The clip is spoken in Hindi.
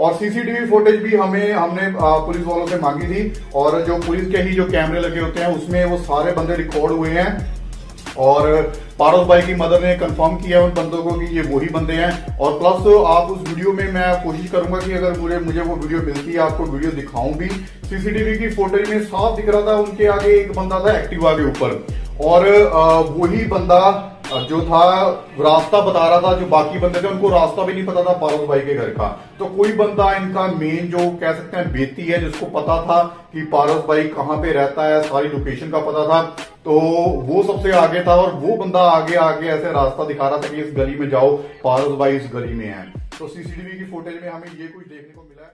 और सीसीटीवी फुटेज भी हमें, हमने पुलिस वालों से मांगी थी और जो पुलिस के ही जो कैमरे लगे होते हैं, उसमें वो सारे बंदे रिकॉर्ड हुए हैं। और पारस भाई की मदर ने कंफर्म किया उन बंदों को कि ये वही बंदे हैं। और प्लस आप उस वीडियो में मैं कोशिश करूँगा कि अगर मुझे मुझे वो वीडियो मिलती है, आपको वीडियो दिखाऊँ भी। सीसीटीवी की फोटेज में साफ़ दिख रहा था, उनके आगे एक बंदा था एक्टिवा के ऊपर। और वही बंदा जो था, रास्ता बता रहा था, जो बाकी बंदे थे, उनको रास्ता भी नहीं पता था पारस भाई के घर का। तो कोई बंदा इनका मेन जो कह सकते हैं बेती है, जिसको पता था कि पारस भाई कहाँ पे रहता है, सारी लोकेशन का पता था तो वो सबसे आगे था और वो बंदा आगे आगे ऐसे रास्ता दिखा रहा था कि इस गली में जाओ पारस भाई इस गली में है। तो सीसीटीवी की फुटेज में हमें ये कुछ देखने को मिला है।